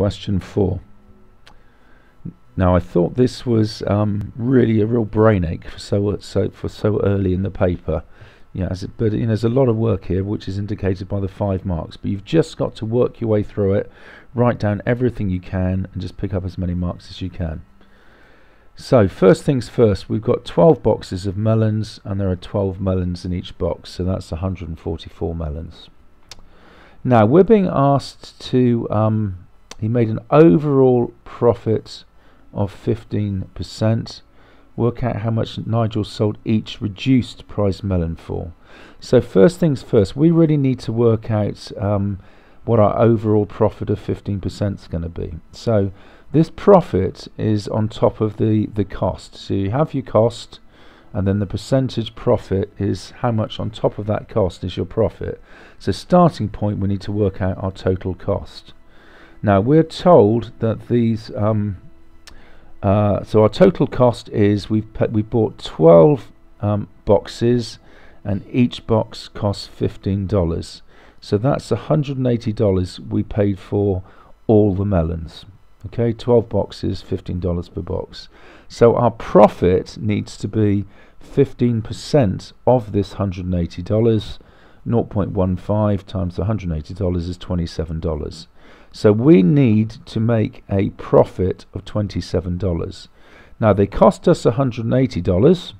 question four. Now I thought this was um, really a real brain ache for so so for so early in the paper. Yeah, it, but you know, there's a lot of work here which is indicated by the five marks. But you've just got to work your way through it, write down everything you can, and just pick up as many marks as you can. So first things first, we've got 12 boxes of melons, and there are 12 melons in each box, so that's 144 melons. Now we're being asked to. Um, he made an overall profit of 15%. Work out how much Nigel sold each reduced price melon for. So first things first, we really need to work out um, what our overall profit of 15% is going to be. So this profit is on top of the, the cost. So you have your cost, and then the percentage profit is how much on top of that cost is your profit. So starting point, we need to work out our total cost. Now we're told that these, um, uh, so our total cost is we've we bought 12 um, boxes, and each box costs $15. So that's $180 we paid for all the melons. Okay, 12 boxes, $15 per box. So our profit needs to be 15% of this $180. 0.15 times $180 is $27. So we need to make a profit of $27. Now they cost us $180.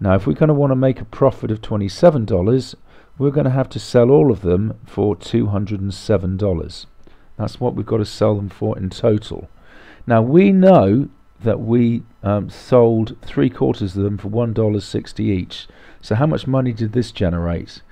Now if we're going to want to make a profit of $27, we're going to have to sell all of them for $207. That's what we've got to sell them for in total. Now we know that we um, sold three quarters of them for $1.60 each. So how much money did this generate?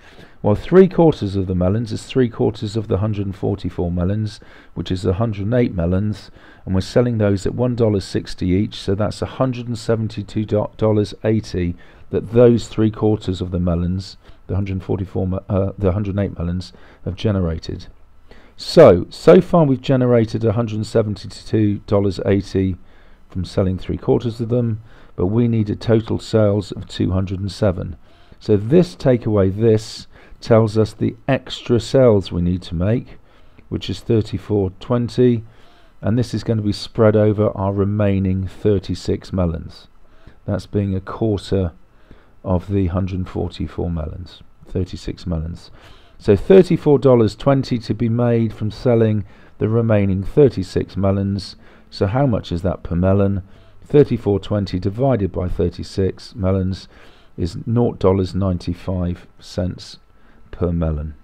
Well, three quarters of the melons is three quarters of the 144 melons, which is 108 melons, and we're selling those at $1.60 each, so that's $172.80 that those three quarters of the melons, the 144, uh, the 108 melons, have generated. So, so far we've generated $172.80 from selling three quarters of them, but we needed total sales of 207. So this take away this tells us the extra cells we need to make, which is 34.20, and this is going to be spread over our remaining 36 melons. That's being a quarter of the 144 melons, 36 melons. So $34.20 to be made from selling the remaining 36 melons. So how much is that per melon? 34.20 divided by 36 melons is $0.95 per melon.